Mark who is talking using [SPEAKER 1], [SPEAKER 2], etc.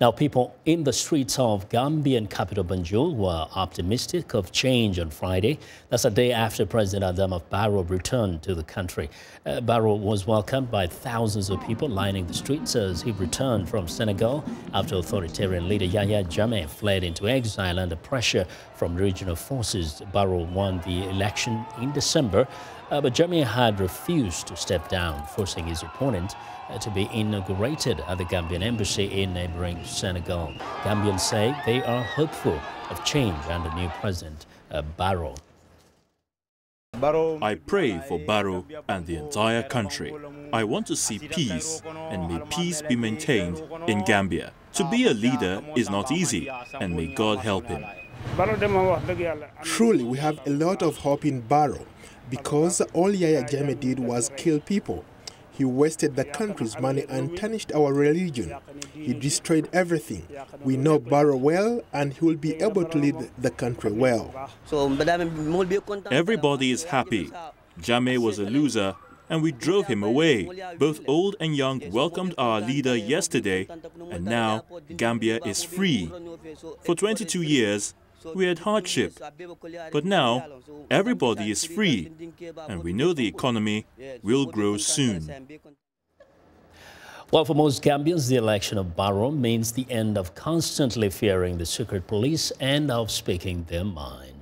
[SPEAKER 1] Now, people in the streets of Gambian capital Banjul were optimistic of change on Friday. That's a day after President Adama Barrow returned to the country. Uh, Barrow was welcomed by thousands of people lining the streets as he returned from Senegal after authoritarian leader Yahya Jammeh fled into exile under pressure from regional forces. Barrow won the election in December, uh, but Jammeh had refused to step down, forcing his opponent uh, to be inaugurated at the Gambian embassy in neighboring Senegal. Gambians say they are hopeful of change under new President uh, Barrow.
[SPEAKER 2] I pray for Barrow and the entire country. I want to see peace, and may peace be maintained in Gambia. To be a leader is not easy, and may God help him.
[SPEAKER 3] Truly, we have a lot of hope in Barrow because all Yahya Jammeh did was kill people. He wasted the country's money and tarnished our religion. He destroyed everything. We know Barrow well and he will be able to lead the country well.
[SPEAKER 2] Everybody is happy. Jammeh was a loser and we drove him away. Both old and young welcomed our leader yesterday and now Gambia is free. For 22 years, we had hardship. But now, everybody is free, and we know the economy will grow soon.
[SPEAKER 1] Well, for most Gambians, the election of Barrow means the end of constantly fearing the secret police and of speaking their mind.